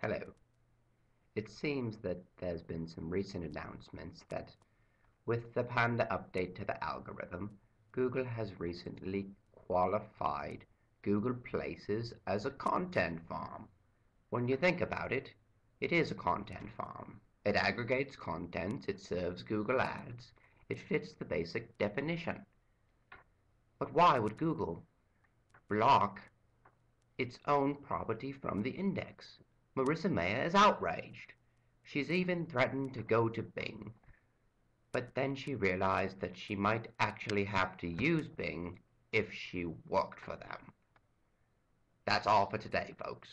Hello. It seems that there's been some recent announcements that with the Panda update to the algorithm, Google has recently qualified Google Places as a content farm. When you think about it, it is a content farm. It aggregates content, it serves Google Ads, it fits the basic definition. But why would Google block its own property from the index? Marissa Mayer is outraged. She's even threatened to go to Bing. But then she realized that she might actually have to use Bing if she worked for them. That's all for today, folks.